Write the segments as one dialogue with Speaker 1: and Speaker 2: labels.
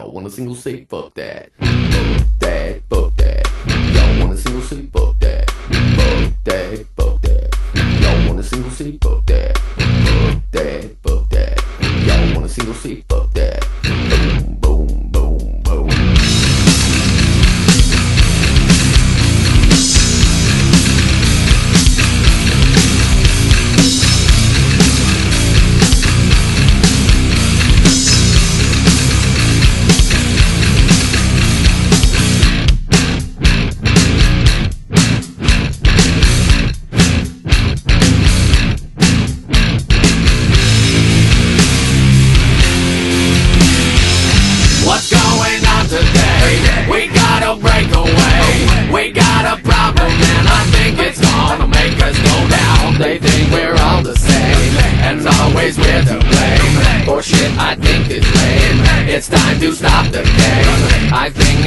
Speaker 1: Y'all want a single say fuck that. Fuck that, fuck that. Y'all want a single say fuck that. Fuck that, fuck that. Y'all want a single say fuck that. Fuck that, fuck that. Y'all want a single say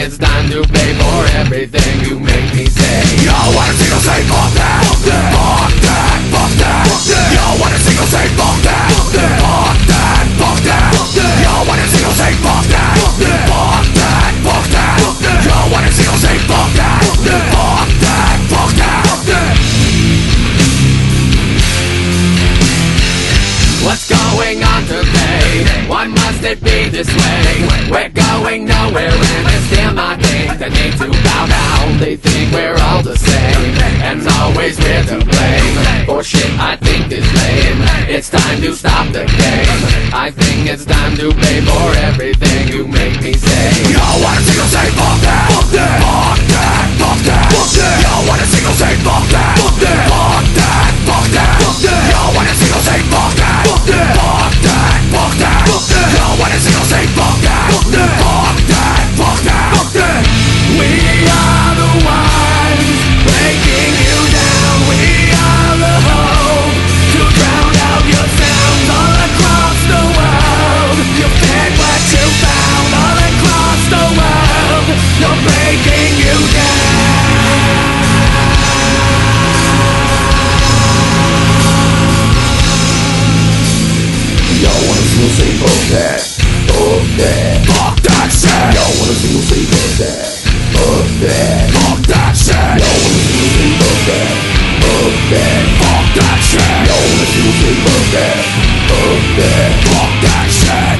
Speaker 1: it's time to pay for everything you make me say Yo, wanna see say fuck that Fuck that, fuck that, fuck that, fuck that. Yo, wanna see say fuck that Fuck that, fuck that, fuck that, fuck that. Yo, wanna see say fuck that Fuck that, fuck that, fuck that, fuck that. Yo, wanna see say fuck that Fuck that, fuck that, fuck that, fuck that. What's going on today? Why must it be this way? We're going nowhere They need to bow down. They think we're all the same And always we're to blame. For shit I think is lame. It's time to stop the game. I think it's time to pay for everything there. Fuck that shit. No wanna single sleep of that. Of that. Fuck that shit. No one is single sleep of that. That. Fuck that shit. No one is single sleep of that. That. Fuck that shit.